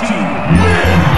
to win.